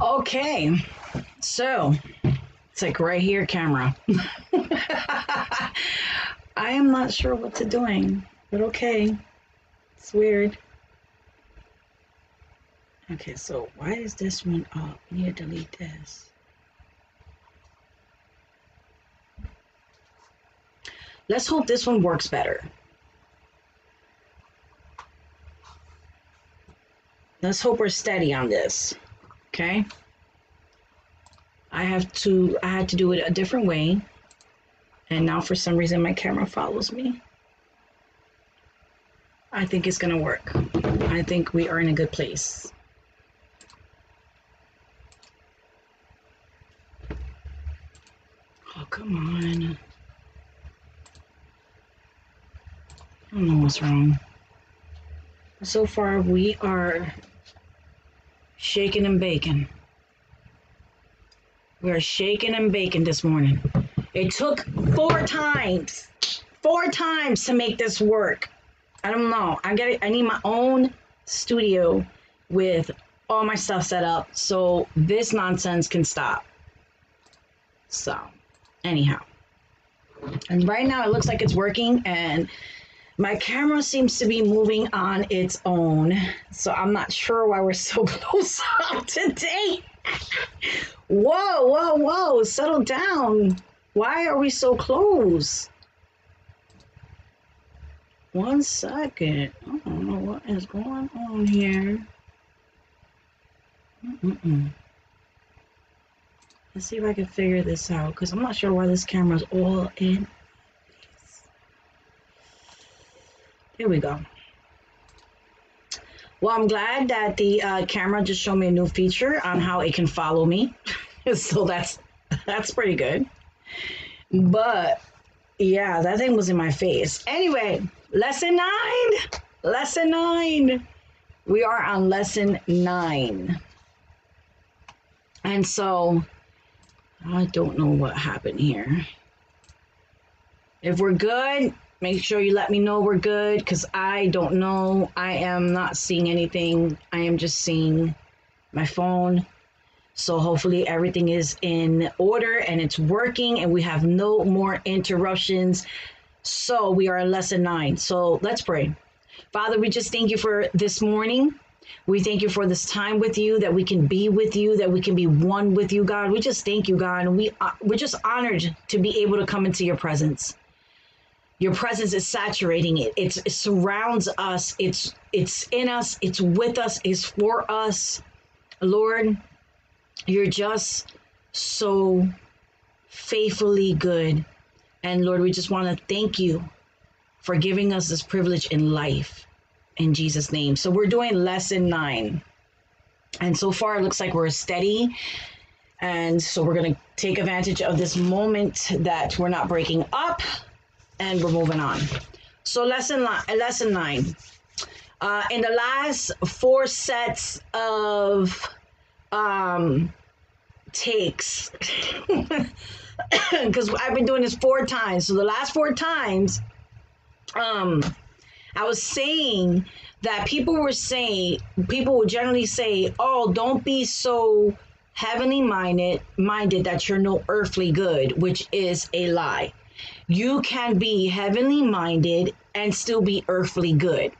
Okay, so it's like right here, camera. I am not sure what to doing, but okay. It's weird. Okay, so why is this one up? I need to delete this. Let's hope this one works better. Let's hope we're steady on this. Okay. I have to, I had to do it a different way. And now for some reason my camera follows me. I think it's gonna work. I think we are in a good place. Oh, come on. I don't know what's wrong. So far, we are shaking and baking. We're shaking and baking this morning. It took four times, four times to make this work. I don't know. I get. I need my own studio with all my stuff set up so this nonsense can stop. So, anyhow, and right now it looks like it's working, and my camera seems to be moving on its own. So I'm not sure why we're so close up today. Whoa, whoa, whoa, settle down. Why are we so close? One second. I don't know what is going on here. Mm-mm. Let's see if I can figure this out because I'm not sure why this camera's all in. Here we go. Well, I'm glad that the uh, camera just showed me a new feature on how it can follow me. so that's that's pretty good. But yeah, that thing was in my face. Anyway, lesson nine. Lesson nine. We are on lesson nine. And so I don't know what happened here. If we're good, make sure you let me know we're good because I don't know. I am not seeing anything. I am just seeing my phone. So hopefully everything is in order and it's working and we have no more interruptions. So we are in lesson nine. So let's pray. Father, we just thank you for this morning. We thank you for this time with you, that we can be with you, that we can be one with you, God. We just thank you, God, and we uh, we're just honored to be able to come into your presence. Your presence is saturating it. It's, it surrounds us. It's it's in us. It's with us. It's for us. Lord, you're just so faithfully good. And Lord, we just want to thank you for giving us this privilege in life in Jesus' name. So we're doing lesson nine. And so far, it looks like we're steady. And so we're going to take advantage of this moment that we're not breaking up and we're moving on. So, lesson, li- lesson nine. Uh, in the last four sets of um, takes, because I've been doing this four times. So, the last four times, um, I was saying that people were saying, people would generally say, oh, don't be so heavenly minded minded that you're no earthly good, which is a lie. You can be heavenly minded and still be earthly good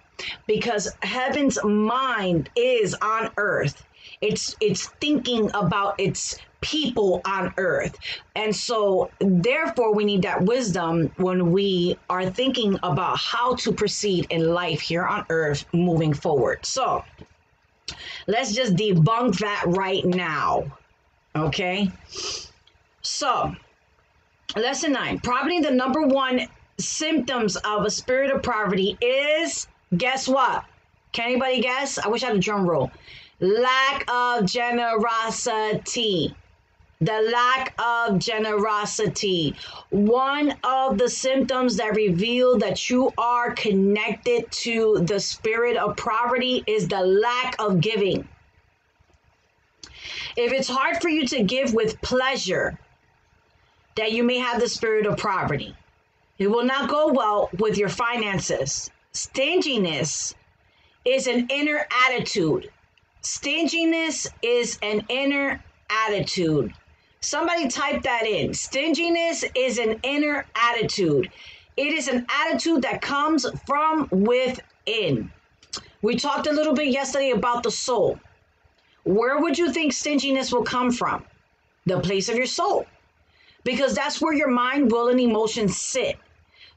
because heaven's mind is on earth. It's it's thinking about its people on earth. And so, therefore, we need that wisdom when we are thinking about how to proceed in life here on earth moving forward. So, let's just debunk that right now. Okay? So, lesson nine poverty, the number one symptoms of a spirit of poverty is guess what? Can anybody guess? I wish I had a drum roll. Lack of generosity the lack of generosity. One of the symptoms that reveal that you are connected to the spirit of poverty is the lack of giving. If it's hard for you to give with pleasure, that you may have the spirit of poverty. It will not go well with your finances. Stinginess is an inner attitude. Stinginess is an inner attitude. Somebody type that in. Stinginess is an inner attitude. It is an attitude that comes from within. We talked a little bit yesterday about the soul. Where would you think stinginess will come from? The place of your soul. Because that's where your mind, will, and emotions sit.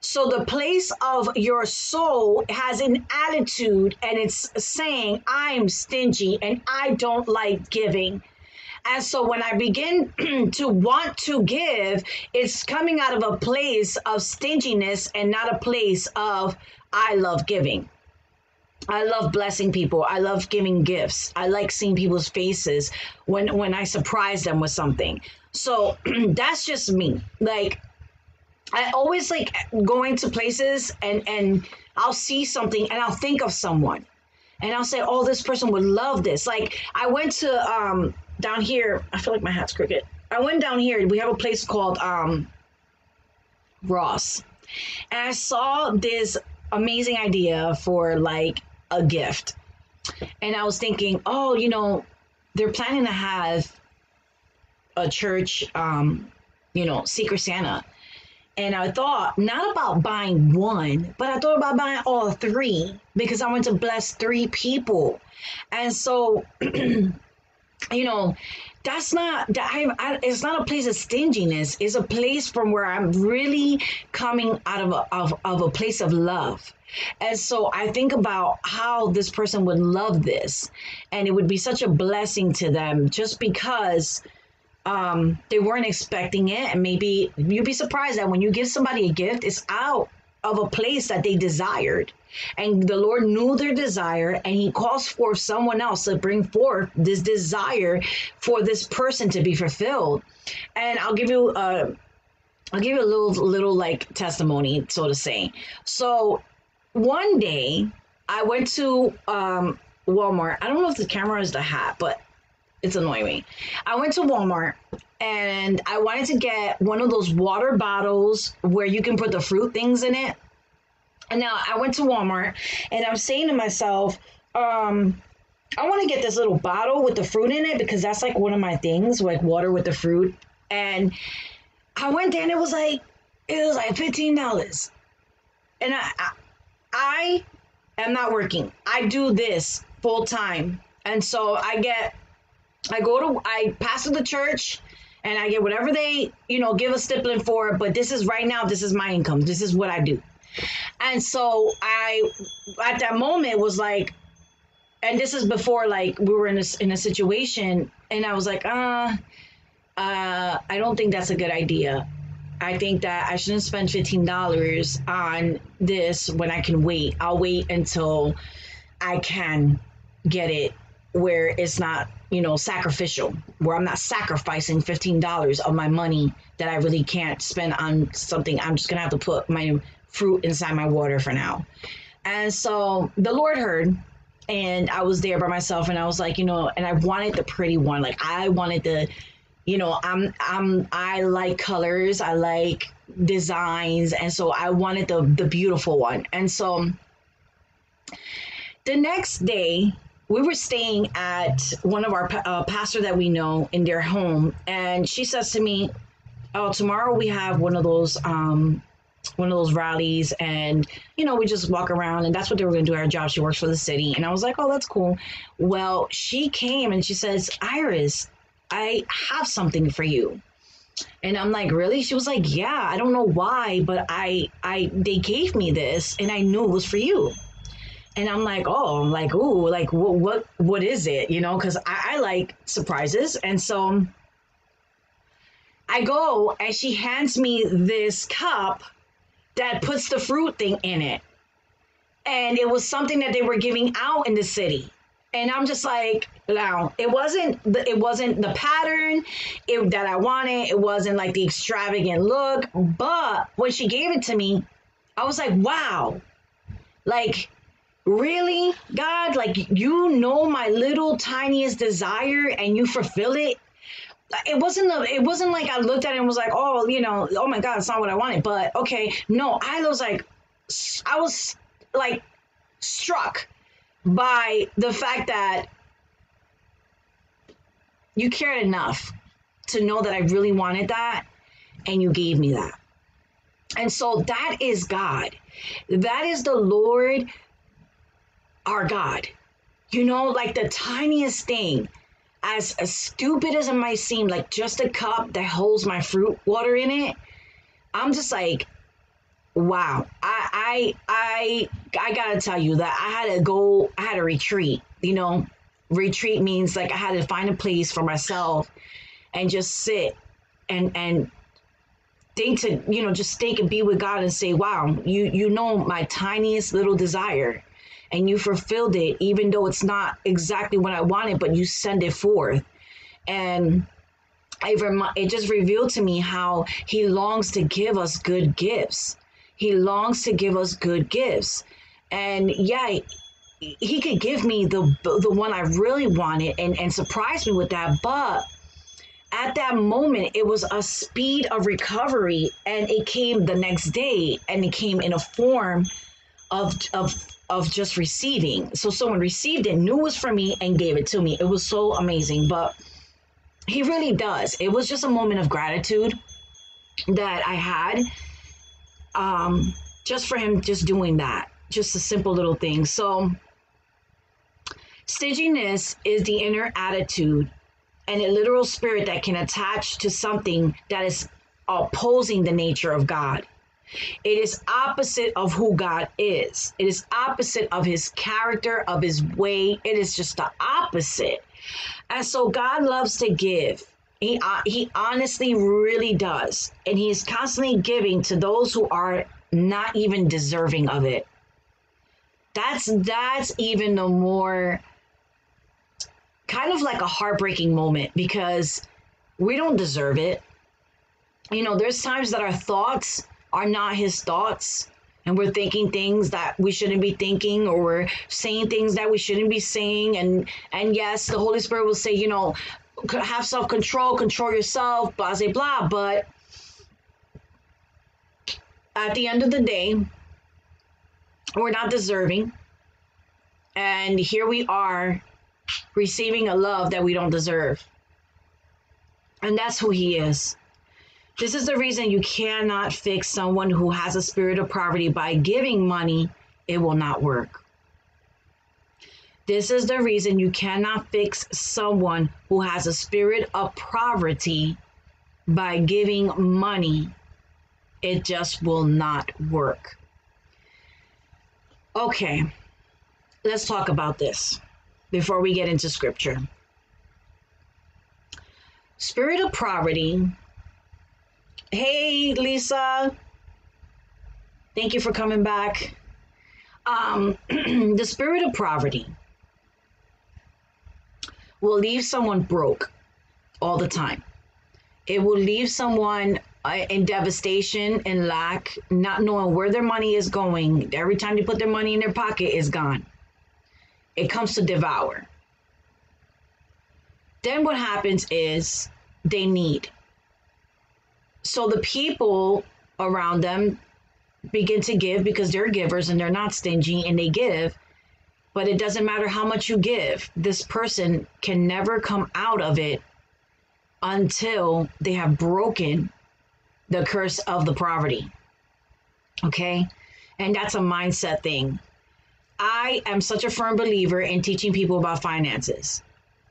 So the place of your soul has an attitude and it's saying, I'm stingy and I don't like giving. And so when I begin to want to give, it's coming out of a place of stinginess and not a place of I love giving. I love blessing people. I love giving gifts. I like seeing people's faces when when I surprise them with something. So that's just me. Like I always like going to places and and I'll see something and I'll think of someone. And I'll say, "Oh, this person would love this." Like I went to um down here, I feel like my hat's crooked. I went down here. We have a place called um Ross. And I saw this amazing idea for like a gift. And I was thinking, oh, you know, they're planning to have a church, um, you know, Secret Santa. And I thought not about buying one, but I thought about buying all three because I want to bless three people. And so, you know, that's not that I, I, it's not a place of stinginess it's a place from where i'm really coming out of a, of, of a place of love and so i think about how this person would love this and it would be such a blessing to them just because um, they weren't expecting it and maybe you'd be surprised that when you give somebody a gift it's out of a place that they desired. And the Lord knew their desire, and He calls forth someone else to bring forth this desire for this person to be fulfilled. And I'll give you a, I'll give you a little, little like testimony, so to say. So one day, I went to um, Walmart. I don't know if the camera is the hat, but it's annoying me. I went to Walmart and I wanted to get one of those water bottles where you can put the fruit things in it. And now I went to Walmart and I'm saying to myself, um, I want to get this little bottle with the fruit in it because that's like one of my things, like water with the fruit. And I went there and it was like it was like fifteen dollars. And I, I I am not working. I do this full time. And so I get I go to I pass to the church and I get whatever they, you know, give a stippling for, but this is right now, this is my income. This is what I do. And so I at that moment was like and this is before like we were in a, in a situation and I was like, uh uh I don't think that's a good idea. I think that I shouldn't spend $15 on this when I can wait. I'll wait until I can get it where it's not you know, sacrificial, where I'm not sacrificing $15 of my money that I really can't spend on something. I'm just going to have to put my fruit inside my water for now. And so the Lord heard, and I was there by myself, and I was like, you know, and I wanted the pretty one. Like, I wanted the, you know, I'm, I'm, I like colors, I like designs, and so I wanted the, the beautiful one. And so the next day, we were staying at one of our uh, pastor that we know in their home, and she says to me, "Oh, tomorrow we have one of those." Um, one of those rallies and you know we just walk around and that's what they were going to do our job. She works for the city and i was like oh that's cool. Well she came and she says iris i have something for you. And i'm like really? She was like yeah i don't know why but i i they gave me this and i knew it was for you and I'm like, oh, I'm like, ooh, like what, what, what is it? You know, because I, I like surprises, and so um, I go and she hands me this cup that puts the fruit thing in it, and it was something that they were giving out in the city, and I'm just like, now it wasn't the, it wasn't the pattern it, that I wanted. It wasn't like the extravagant look, but when she gave it to me, I was like, wow, like Really, God, like you know my little tiniest desire and you fulfill it. It wasn't a, it wasn't like I looked at it and was like, oh, you know, oh my God, it's not what I wanted. But okay, no, I was like, I was like struck by the fact that you cared enough to know that I really wanted that and you gave me that. And so that is God. That is the Lord our God. You know, like the tiniest thing, as, as stupid as it might seem, like just a cup that holds my fruit water in it, I'm just like, wow. I I I I gotta tell you that I had to go, I had a retreat, you know. Retreat means like I had to find a place for myself and just sit and and think to you know just think and be with god and say wow you you know my tiniest little desire and you fulfilled it even though it's not exactly what i wanted but you send it forth. And I rem- it just revealed to me how he longs to give us good gifts. He longs to give us good gifts. And yeah he could give me the the one i really wanted and and surprise me with that but at that moment it was a speed of recovery and it came the next day and it came in a form of of of just receiving. So someone received it knew it was for me and gave it to me. It was so amazing but he really does. It was just a moment of gratitude that i had um just for him just doing that. Just a simple little thing. So stinginess is the inner attitude and a literal spirit that can attach to something that is opposing the nature of God. It is opposite of who God is. It is opposite of his character, of his way. It is just the opposite. And so God loves to give. He, uh, he honestly really does. And he is constantly giving to those who are not even deserving of it. That's that's even the more kind of like a heartbreaking moment because we don't deserve it. You know, there's times that our thoughts are not his thoughts and we're thinking things that we shouldn't be thinking or we're saying things that we shouldn't be saying and and yes the holy spirit will say you know have self-control control yourself blah blah blah but at the end of the day we're not deserving and here we are receiving a love that we don't deserve. And that's who he is. This is the reason you cannot fix someone who has a spirit of poverty by giving money, it will not work. This is the reason you cannot fix someone who has a spirit of poverty by giving money. It just will not work. Okay, let's talk about this before we get into scripture. Spirit of poverty. Hey, Lisa. Thank you for coming back. Um, the spirit of poverty will leave someone broke all the time. It will leave someone uh, in devastation and lack, not knowing where their money is going. Every time they put their money in their pocket, is gone it comes to devour. Then what happens is they need. So the people around them begin to give because they're givers and they're not stingy and they give. But it doesn't matter how much you give, this person can never come out of it until they have broken the curse of the poverty. Okay? And that's a mindset thing. I am such a firm believer in teaching people about finances.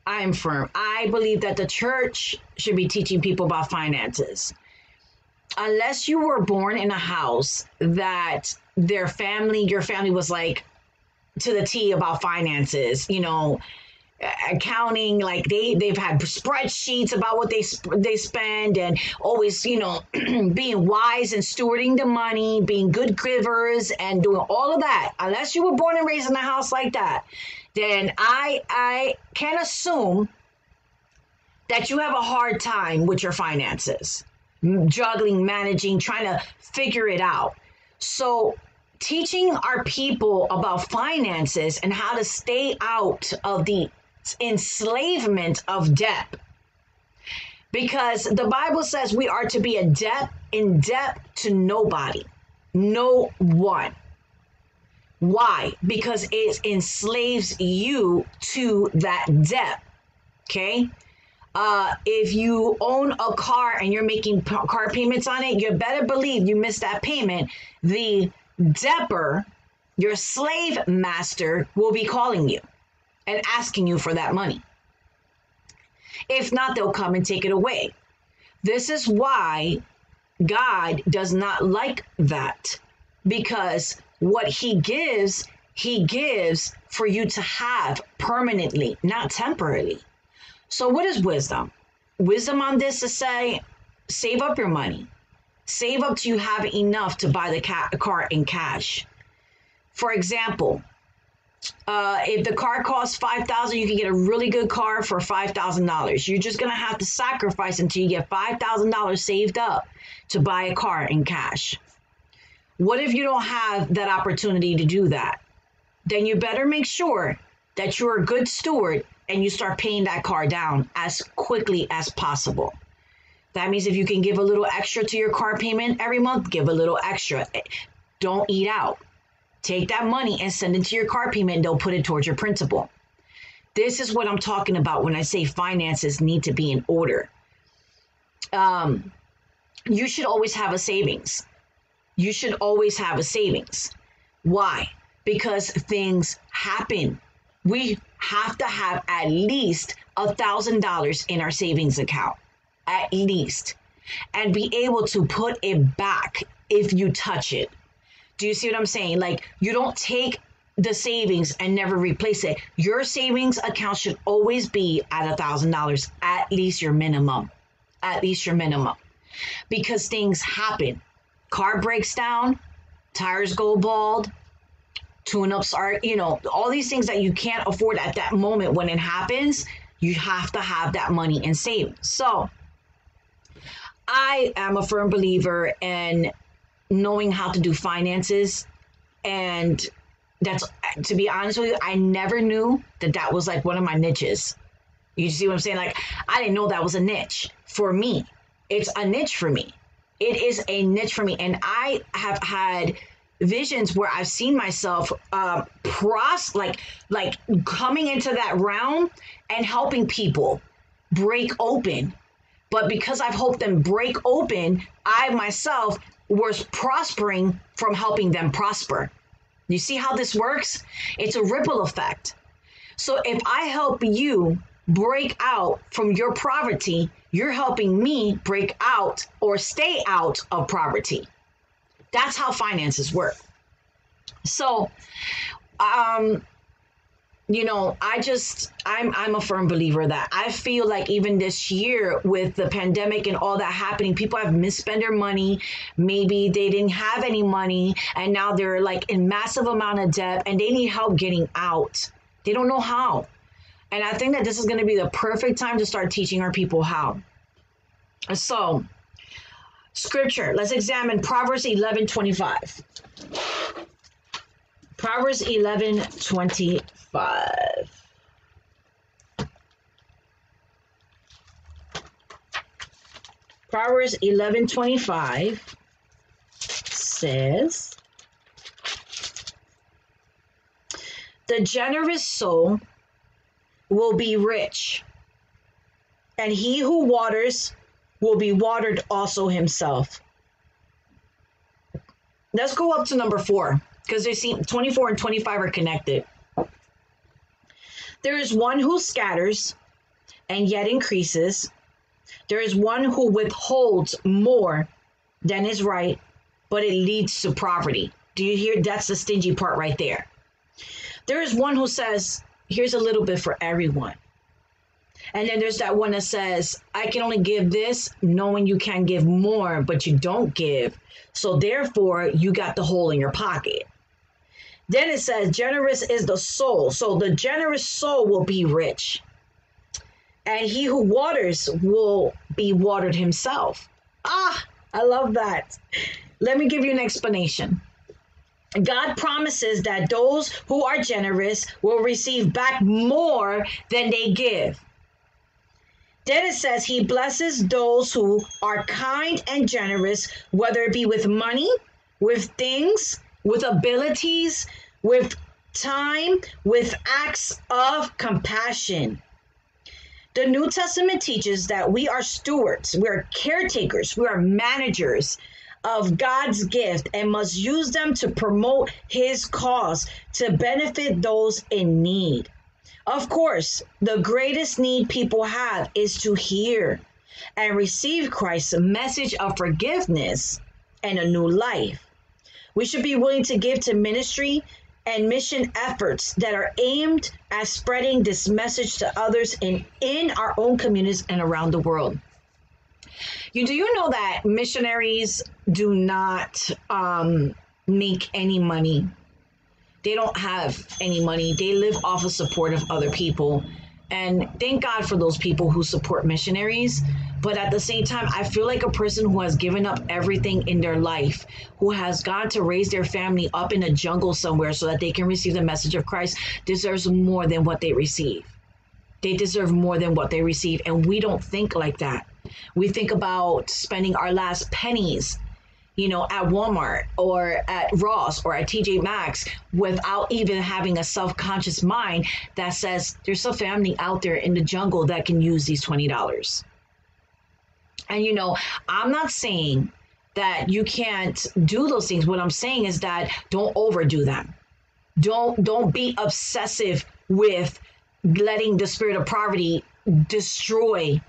I am firm. I believe that the church should be teaching people about finances. Unless you were born in a house that their family, your family was like to the T about finances, you know, accounting like they they've had spreadsheets about what they they spend and always you know being wise and stewarding the money being good givers and doing all of that. Unless you were born and raised in a house like that then i i can assume that you have a hard time with your finances juggling managing trying to figure it out so teaching our people about finances and how to stay out of the enslavement of debt. Because the Bible says we are to be a debt in debt to nobody, no one. Why? Because it enslaves you to that debt. Okay? Uh, if you own a car and you're making car payments on it, you better believe you missed that payment. The debtor, your slave master, will be calling you and asking you for that money. If not, they'll come and take it away. This is why God does not like that because what he gives, he gives for you to have permanently, not temporarily. So, what is wisdom? Wisdom on this is say, save up your money, save up till you have enough to buy the ca- car in cash. For example, uh, if the car costs five thousand, you can get a really good car for five thousand dollars. You're just gonna have to sacrifice until you get five thousand dollars saved up to buy a car in cash. What if you don't have that opportunity to do that? Then you better make sure that you're a good steward and you start paying that car down as quickly as possible. That means if you can give a little extra to your car payment every month, give a little extra. Don't eat out. Take that money and send it to your car payment, they'll put it towards your principal. This is what I'm talking about when I say finances need to be in order. Um, you should always have a savings. You should always have a savings. Why? Because things happen. We have to have at least a thousand dollars in our savings account, at least, and be able to put it back if you touch it. Do you see what I'm saying? Like, you don't take the savings and never replace it. Your savings account should always be at a thousand dollars, at least your minimum, at least your minimum, because things happen. Car breaks down, tires go bald, tune ups are, you know, all these things that you can't afford at that moment when it happens, you have to have that money and save So I am a firm believer in knowing how to do finances. And that's, to be honest with you, I never knew that that was like one of my niches. You see what I'm saying? Like, I didn't know that was a niche for me. It's a niche for me. It is a niche for me. And I have had visions where I've seen myself uh, pros like like coming into that realm and helping people break open. But because I've helped them break open, I myself was prospering from helping them prosper. You see how this works? It's a ripple effect. So if I help you break out from your poverty, you're helping me break out or stay out of poverty. That's how finances work. So, um, you know, I just I'm I'm a firm believer that I feel like even this year with the pandemic and all that happening, people have misspent their money. Maybe they didn't have any money and now they're like in massive amount of debt and they need help getting out. They don't know how. And I think that this is going to be the perfect time to start teaching our people how. So, scripture, let's examine Proverbs 11 25. Proverbs 11 25. Proverbs 11 25 says, The generous soul will be rich, and he who waters will be watered also himself. Let's go up to number four because they seem 24 and 25 are connected. There is one who scatters and yet increases. There is one who withholds more than is right, but it leads to poverty. Do you hear? That's the stingy part right there. There is one who says, here's a little bit for everyone. And then there's that one that says, I can only give this knowing you can give more, but you don't give. So therefore, you got the hole in your pocket. Then it says, generous is the soul. So the generous soul will be rich. And he who waters will be watered himself. Ah, I love that. Let me give you an explanation. God promises that those who are generous will receive back more than they give. It says he blesses those who are kind and generous, whether it be with money, with things, with abilities, with time, with acts of compassion. The New Testament teaches that we are stewards, we are caretakers, we are managers of God's gift and must use them to promote His cause to benefit those in need. Of course, the greatest need people have is to hear and receive Christ's message of forgiveness and a new life. We should be willing to give to ministry and mission efforts that are aimed at spreading this message to others in, in our own communities and around the world. You do you know that missionaries do not um, make any money? They don't have any money. They live off of support of other people. And thank God for those people who support missionaries. But at the same time, I feel like a person who has given up everything in their life, who has gone to raise their family up in a jungle somewhere so that they can receive the message of Christ, deserves more than what they receive. They deserve more than what they receive. And we don't think like that. We think about spending our last pennies you know, at Walmart or at Ross or at TJ Maxx without even having a self conscious mind that says there's a family out there in the jungle that can use these $20. And, you know, I'm not saying that you can't do those things. What I'm saying is that don't overdo them. Don't don't be obsessive with letting the spirit of poverty destroy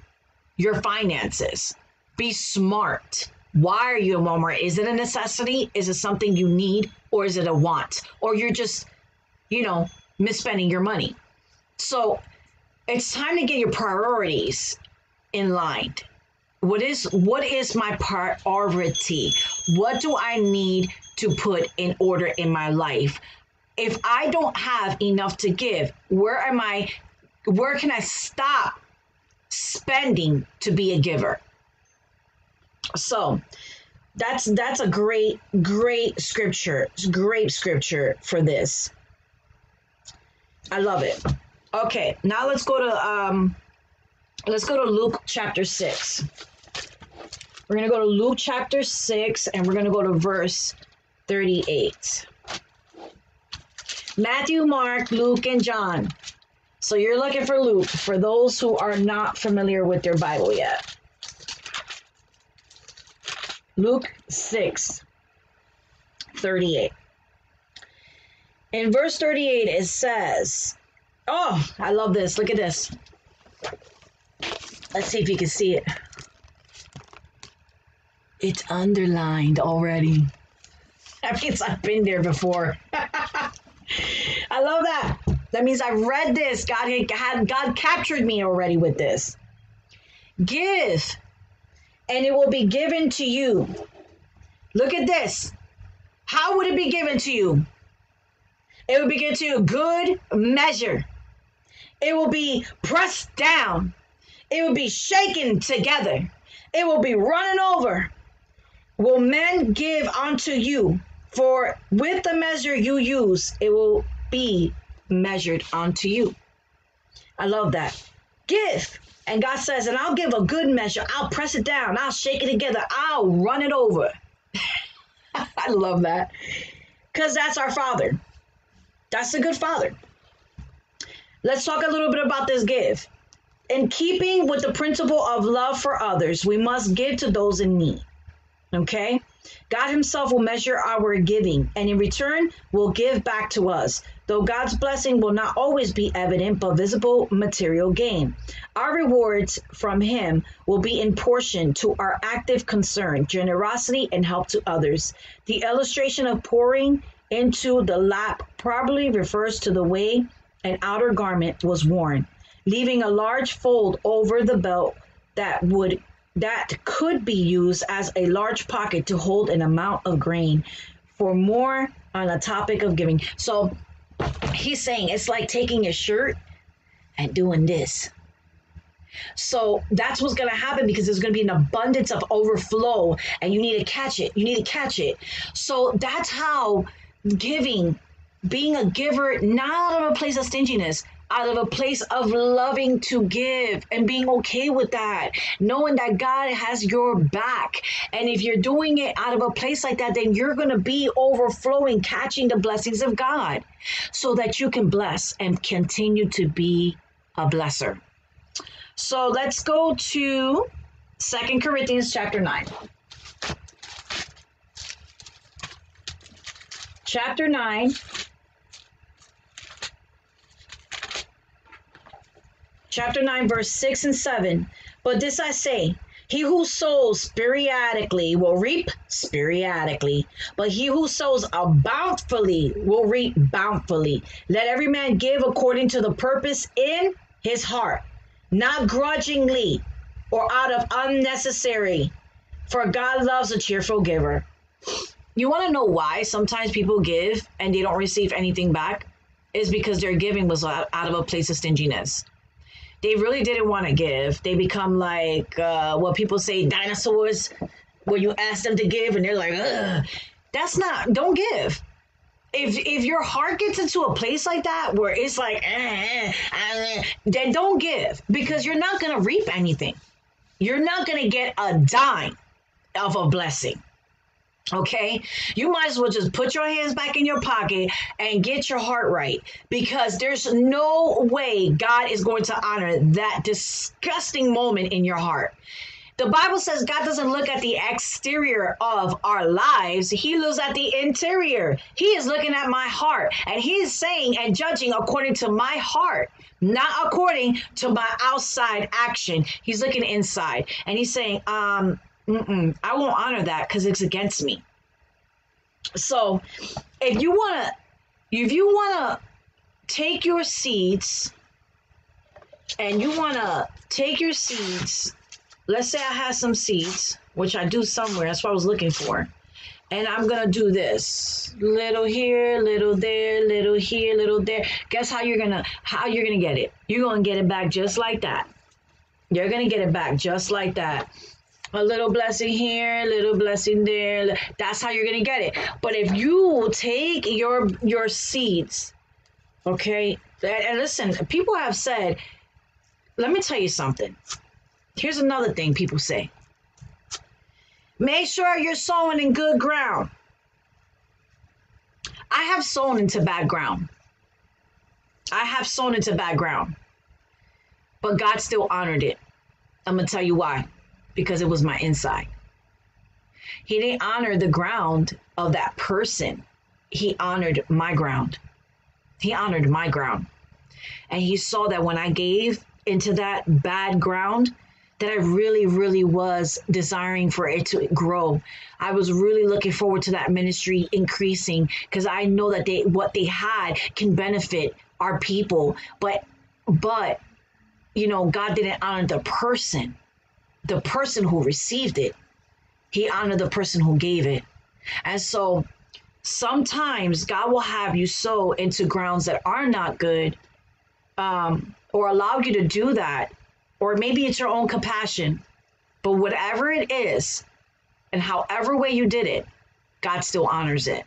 your finances. Be smart why are you in Walmart? Is it a necessity? Is it something you need? Or is it a want? Or you're just, you know, misspending your money. So it's time to get your priorities in line. What is what is my priority? What do I need to put in order in my life? If I don't have enough to give, where am I where can I stop spending to be a giver? So that's that's a great great scripture. It's great scripture for this. I love it. Okay, now let's go to um let's go to Luke chapter 6. We're going to go to Luke chapter 6 and we're going to go to verse 38. Matthew, Mark, Luke, and John. So you're looking for Luke for those who are not familiar with their Bible yet. Luke 6 38. In verse 38, it says, Oh, I love this. Look at this. Let's see if you can see it. It's underlined already. That means I've been there before. I love that. That means I read this. God had God captured me already with this. Give and it will be given to you. Look at this. How would it be given to you? It will be given to you good measure. It will be pressed down. It will be shaken together. It will be running over. Will men give unto you? For with the measure you use, it will be measured unto you. I love that. Give and God says, and I'll give a good measure. I'll press it down. I'll shake it together. I'll run it over. I love that. Because that's our Father. That's a good Father. Let's talk a little bit about this give. In keeping with the principle of love for others, we must give to those in need. Okay? God Himself will measure our giving, and in return, will give back to us. Though God's blessing will not always be evident, but visible material gain. Our rewards from Him will be in portion to our active concern, generosity, and help to others. The illustration of pouring into the lap probably refers to the way an outer garment was worn, leaving a large fold over the belt that would that could be used as a large pocket to hold an amount of grain for more on the topic of giving. So he's saying it's like taking a shirt and doing this. So that's what's going to happen because there's going to be an abundance of overflow and you need to catch it. You need to catch it. So that's how giving, being a giver, not out of a place of stinginess, out of a place of loving to give and being okay with that, knowing that God has your back. And if you're doing it out of a place like that, then you're going to be overflowing, catching the blessings of God so that you can bless and continue to be a blesser. So let's go to Second Corinthians chapter 9. Chapter 9. Chapter 9, verse 6 and 7. But this I say he who sows sporadically will reap sporadically, but he who sows bountifully will reap bountifully. Let every man give according to the purpose in his heart, not grudgingly or out of unnecessary, for God loves a cheerful giver. You want to know why sometimes people give and they don't receive anything back? Is because their giving was out of a place of stinginess they really didn't want to give. They become like uh, what people say dinosaurs, where you ask them to give and they're like, Ugh. that's not, don't give. If, if your heart gets into a place like that where it's like, eh, eh, eh, then don't give because you're not going to reap anything. You're not going to get a dime of a blessing. Okay, you might as well just put your hands back in your pocket and get your heart right because there's no way God is going to honor that disgusting moment in your heart. The Bible says God doesn't look at the exterior of our lives, He looks at the interior. He is looking at my heart and He is saying and judging according to my heart, not according to my outside action. He's looking inside and He's saying, um, Mm-mm, I won't honor that because it's against me. So, if you want to, if you want to take your seeds and you want to take your seeds, let's say I have some seeds, which I do somewhere, that's what I was looking for. And I'm gonna do this little here, little there, little here, little there. Guess how you're gonna how you're gonna get it? You're gonna get it back just like that. You're gonna get it back just like that a little blessing here, a little blessing there. That's how you're gonna get it. But if you take your your seeds, okay, and listen, people have said, let me tell you something. Here's another thing people say. Make sure you're sowing in good ground. I have sown into bad ground. I have sown into bad ground. But God still honored it. I'm going to tell you why because it was my inside. He didn't honor the ground of that person. He honored my ground. He honored my ground. And he saw that when I gave into that bad ground, that I really, really was desiring for it to grow. I was really looking forward to that ministry increasing because I know that they what they had can benefit our people. But but you know, God didn't honor the person the person who received it. He honored the person who gave it. And so sometimes God will have you sow into grounds that are not good um, or allow you to do that. Or maybe it's your own compassion. But whatever it is, and however way you did it, God still honors it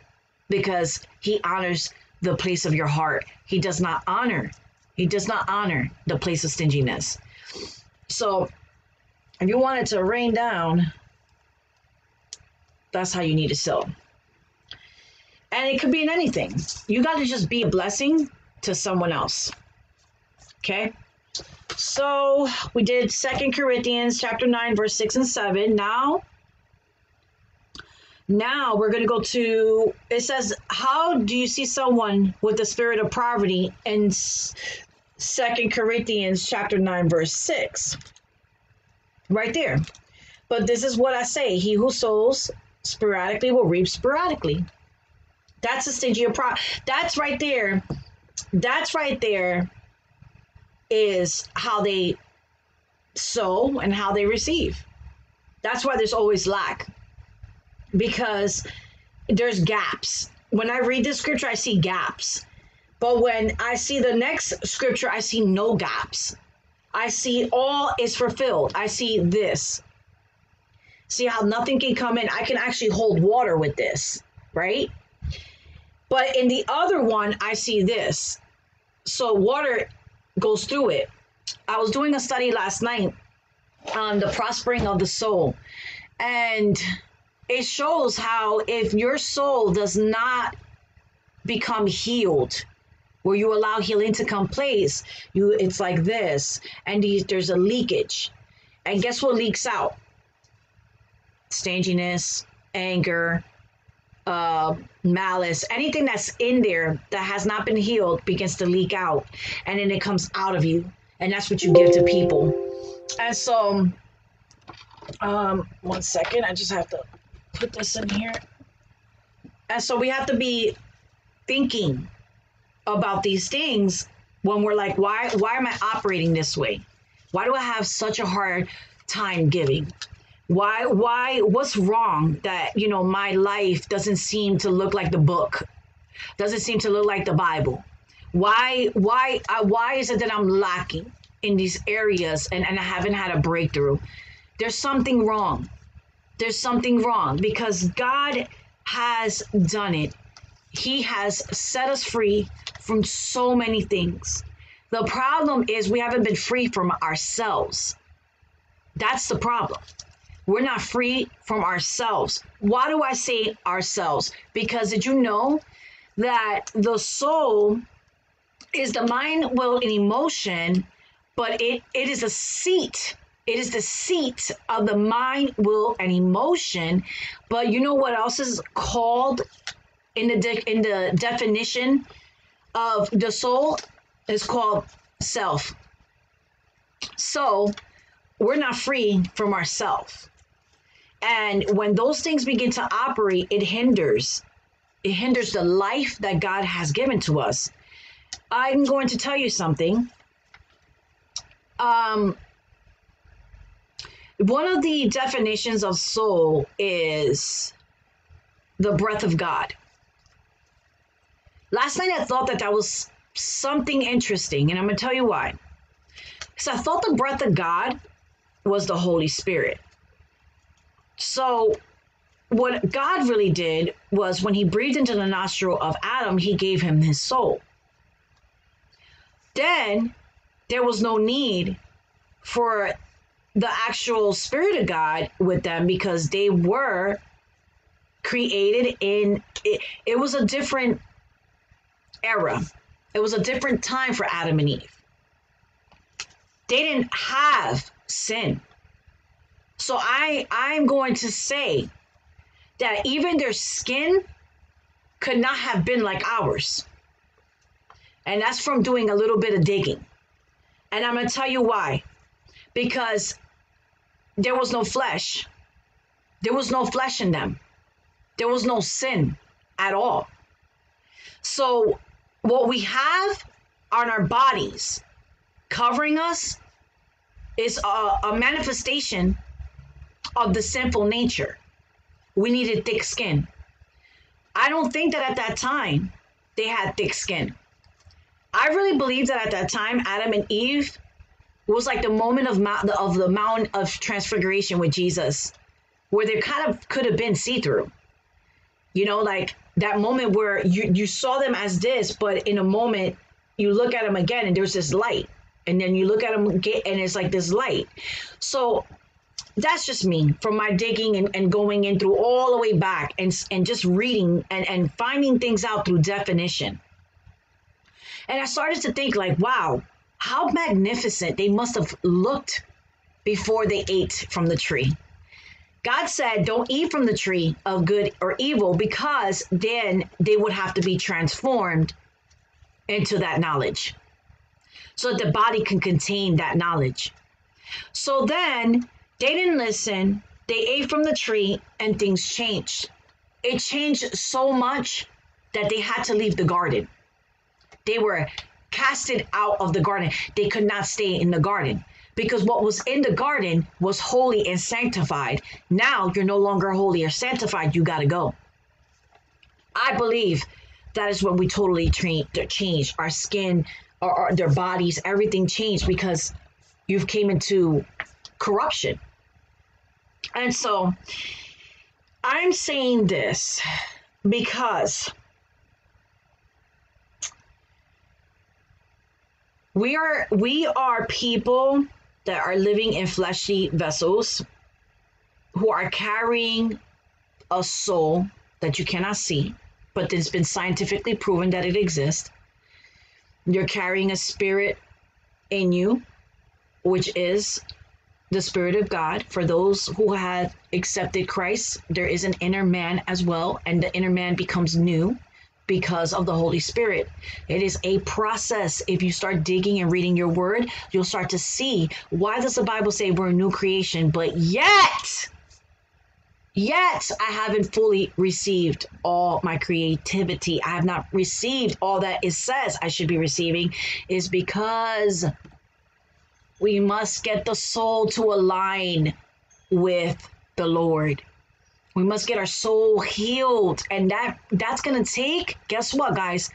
because He honors the place of your heart. He does not honor, He does not honor the place of stinginess. So if you want it to rain down, that's how you need to sow. And it could be in anything. You got to just be a blessing to someone else. Okay? So we did Second Corinthians chapter 9, verse 6 and 7. Now, now we're going to go to it says, How do you see someone with the spirit of poverty in Second Corinthians chapter 9, verse 6? Right there. But this is what I say he who sows sporadically will reap sporadically. That's a stingy pro. That's right there. That's right there is how they sow and how they receive. That's why there's always lack because there's gaps. When I read this scripture, I see gaps. But when I see the next scripture, I see no gaps. I see all is fulfilled. I see this. See how nothing can come in. I can actually hold water with this, right? But in the other one, I see this. So water goes through it. I was doing a study last night on the prospering of the soul. And it shows how if your soul does not become healed, where you allow healing to come place? You it's like this. And there's a leakage. And guess what leaks out? Stinginess anger uh, malice. Anything that's in there that has not been healed begins to leak out. And then it comes out of you. And that's what you give to people. And so um one second. I just have to put this in here. And so we have to be thinking about these things when we're like, why why am I operating this way? Why do I have such a hard time giving? Why why what's wrong that, you know, my life doesn't seem to look like the book? Doesn't seem to look like the Bible? Why why uh, why is it that I'm lacking in these areas and, and I haven't had a breakthrough? There's something wrong. There's something wrong because God has done it. He has set us free from so many things. The problem is we haven't been free from ourselves. That's the problem. We're not free from ourselves. Why do I say ourselves? Because did you know that the soul is the mind, will, and emotion, but it, it is a seat. It is the seat of the mind, will, and emotion. But you know what else is called in the de- in the definition of the soul is called self. So we're not free from ourself. And when those things begin to operate, it hinders. It hinders the life that God has given to us. I'm going to tell you something. Um, one of the definitions of soul is the breath of God. Last night I thought that that was something interesting, and I'm going to tell you why. Because I thought the breath of God was the Holy Spirit. So, what God really did was when he breathed into the nostril of Adam, he gave him his soul. Then there was no need for the actual Spirit of God with them because they were created in it, it was a different era. It was a different time for Adam and Eve. They didn't have sin. So I I'm going to say that even their skin could not have been like ours. And that's from doing a little bit of digging. And I'm going to tell you why. Because there was no flesh. There was no flesh in them. There was no sin at all. So what we have on our bodies covering us is a, a manifestation of the sinful nature. We needed thick skin. I don't think that at that time they had thick skin. I really believe that at that time, Adam and Eve was like the moment of, of the Mount of Transfiguration with Jesus, where they kind of could have been see through. You know, like that moment where you you saw them as this, but in a moment you look at them again and there's this light, and then you look at them again and it's like this light. So that's just me from my digging and, and going in through all the way back and and just reading and and finding things out through definition. And I started to think like, wow, how magnificent they must have looked before they ate from the tree. God said, don't eat from the tree of good or evil because then they would have to be transformed into that knowledge so that the body can contain that knowledge. So then they didn't listen. They ate from the tree and things changed. It changed so much that they had to leave the garden. They were casted out of the garden. They could not stay in the garden because what was in the garden was holy and sanctified. Now you're no longer holy or sanctified. You got to go. I believe that is when we totally changed our skin, our, our, their bodies, everything changed because you've came into corruption. And so I'm saying this because we are we are people that are living in fleshy vessels who are carrying a soul that you cannot see, but it's been scientifically proven that it exists. You're carrying a spirit in you, which is the Spirit of God. For those who have accepted Christ, there is an inner man as well, and the inner man becomes new because of the Holy Spirit. It is a process. If you start digging and reading your word, you'll start to see why does the Bible say we're a new creation, but yet Yet I haven't fully received all my creativity. I have not received all that it says I should be receiving, is because we must get the soul to align with the Lord. We must get our soul healed. And that that's gonna take, guess what, guys?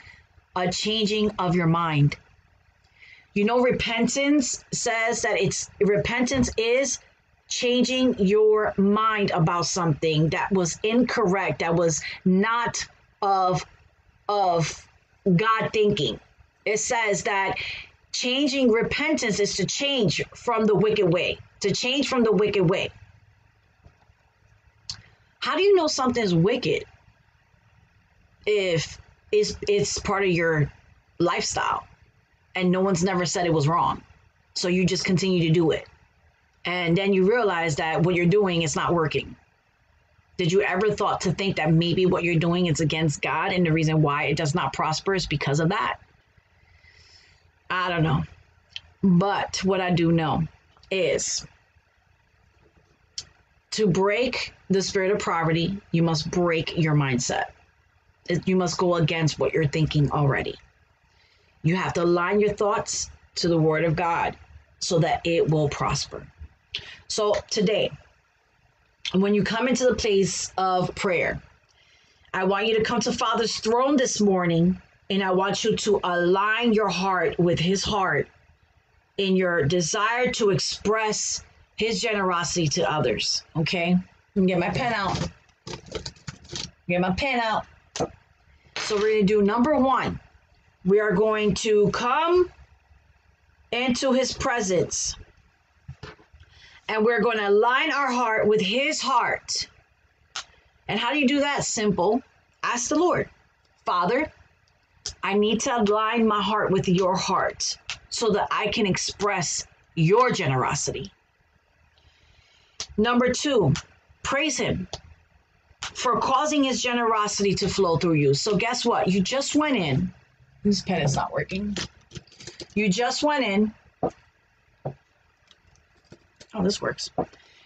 A changing of your mind. You know, repentance says that it's repentance is changing your mind about something that was incorrect, that was not of of God thinking. It says that changing repentance is to change from the wicked way, to change from the wicked way. How do you know something's wicked if it's it's part of your lifestyle and no one's never said it was wrong? So you just continue to do it. And then you realize that what you're doing is not working. Did you ever thought to think that maybe what you're doing is against god and the reason why it does not prosper is because of that? I don't know. But what i do know is to break the spirit of poverty you must break your mindset. You must go against what you're thinking already. You have to align your thoughts to the word of god so that it will prosper. So today, when you come into the place of prayer, I want you to come to Father's throne this morning and I want you to align your heart with his heart in your desire to express his generosity to others. Okay? Get my pen out. Get my pen out. So we're going to do number one. We are going to come into his presence and we're going to align our heart with his heart. And how do you do that? Simple. Ask the Lord, Father, I need to align my heart with your heart so that I can express your generosity. Number two, praise him for causing his generosity to flow through you. So, guess what? You just went in. This pen is not working. You just went in Oh, this works.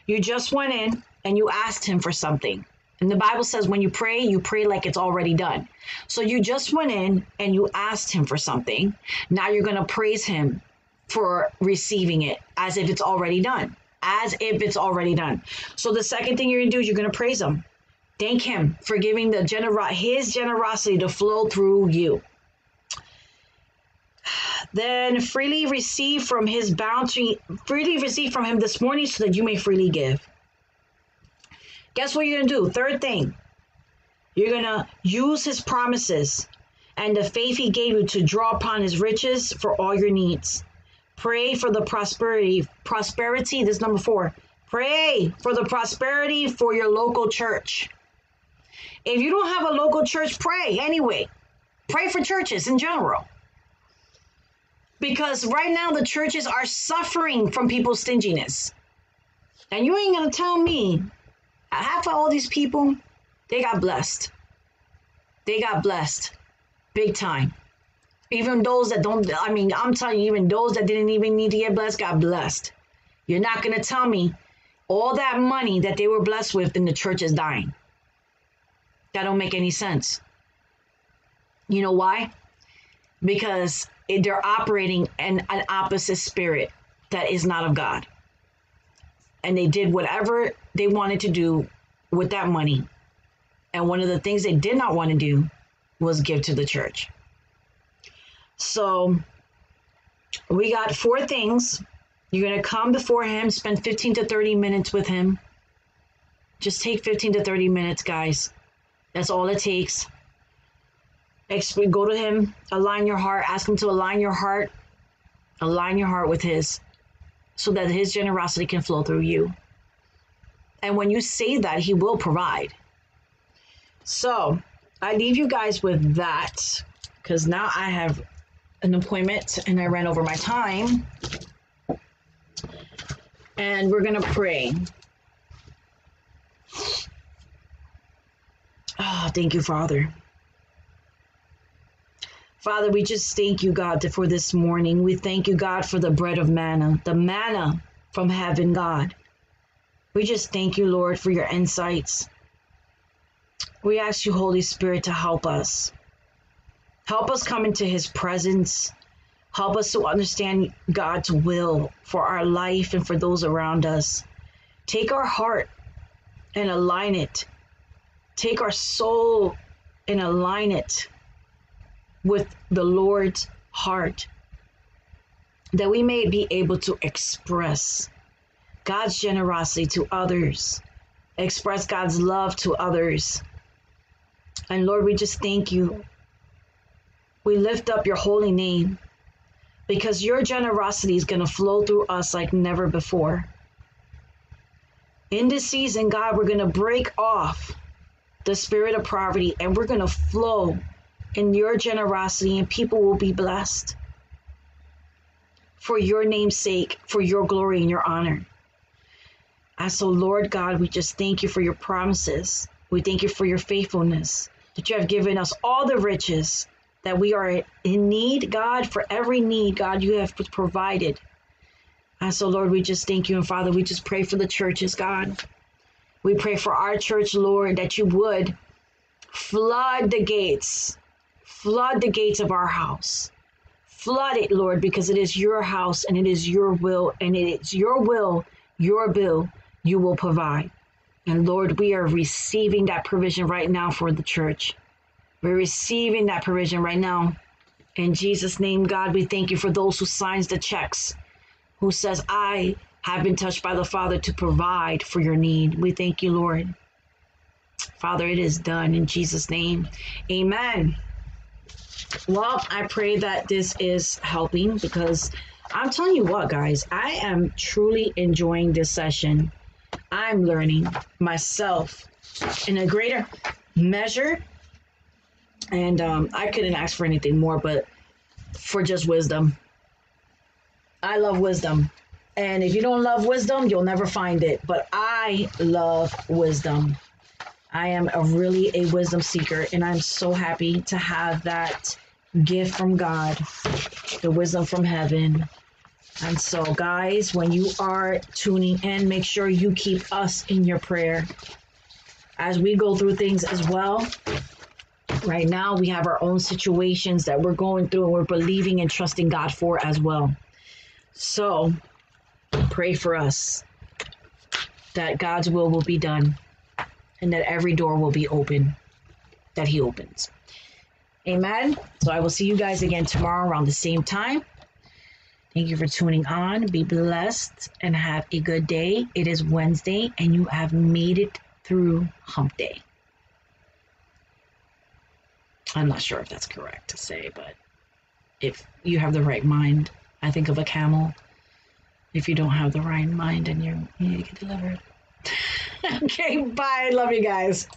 You just went in and you asked him for something. And the Bible says when you pray, you pray like it's already done. So you just went in and you asked him for something. Now you're going to praise him for receiving it as if it's already done. As if it's already done. So the second thing you're going to do is you're going to praise him. Thank him for giving the gener- his generosity to flow through you. Then freely receive from his bounty, freely receive from him this morning so that you may freely give. Guess what you're going to do? Third thing, you're going to use his promises and the faith he gave you to draw upon his riches for all your needs. Pray for the prosperity. Prosperity, this number four. Pray for the prosperity for your local church. If you don't have a local church, pray anyway. Pray for churches in general because right now the churches are suffering from people's stinginess. And you ain't gonna tell me half of all these people, they got blessed. They got blessed big time. Even those that don't, I mean, I'm telling you, even those that didn't even need to get blessed got blessed. You're not gonna tell me all that money that they were blessed with and the church is dying. That don't make any sense. You know why? Because they're operating in an opposite spirit that is not of God. And they did whatever they wanted to do with that money. And one of the things they did not want to do was give to the church. So we got four things. You're going to come before him, spend 15 to 30 minutes with him. Just take 15 to 30 minutes, guys. That's all it takes go to him, align your heart, ask him to align your heart, align your heart with his, so that his generosity can flow through you. And when you say that, he will provide. So I leave you guys with that because now I have an appointment and I ran over my time. And we're going to pray. Oh, thank you, Father. Father, we just thank you, God, for this morning. We thank you, God, for the bread of manna, the manna from heaven, God. We just thank you, Lord, for your insights. We ask you, Holy Spirit, to help us. Help us come into his presence. Help us to understand God's will for our life and for those around us. Take our heart and align it. Take our soul and align it with the Lord's heart, that we may be able to express God's generosity to others, express God's love to others. And Lord, we just thank you. We lift up your holy name because your generosity is going to flow through us like never before. In this season, God, we're going to break off the spirit of poverty and we're going to flow in your generosity, and people will be blessed for your name's sake, for your glory and your honor. And so, Lord God, we just thank you for your promises. We thank you for your faithfulness, that you have given us all the riches that we are in need, God, for every need, God, you have provided. And so, Lord, we just thank you. And Father, we just pray for the churches, God. We pray for our church, Lord, that you would flood the gates Flood the gates of our house. Flood it, Lord, because it is your house and it is your will, and it is your will, your bill, you will provide. And Lord, we are receiving that provision right now for the church. We're receiving that provision right now. In Jesus' name, God, we thank you for those who signs the checks, who says, I have been touched by the Father to provide for your need. We thank you, Lord. Father, it is done in Jesus' name. Amen. Well, I pray that this is helping because I'm telling you what, guys, I am truly enjoying this session. I'm learning myself in a greater measure. And um, I couldn't ask for anything more, but for just wisdom. I love wisdom. And if you don't love wisdom, you'll never find it. But I love wisdom. I am a really a wisdom seeker, and I'm so happy to have that gift from God, the wisdom from heaven. And so, guys, when you are tuning in, make sure you keep us in your prayer as we go through things as well. Right now, we have our own situations that we're going through and we're believing and trusting God for as well. So, pray for us that God's will will be done and that every door will be open that He opens. Amen. So I will see you guys again tomorrow around the same time. Thank you for tuning on. Be blessed and have a good day. It is Wednesday and you have made it through hump day. I'm not sure if that's correct to say, but if you have the right mind, I think of a camel. If you don't have the right mind and you, you get delivered. okay, bye. Love you guys.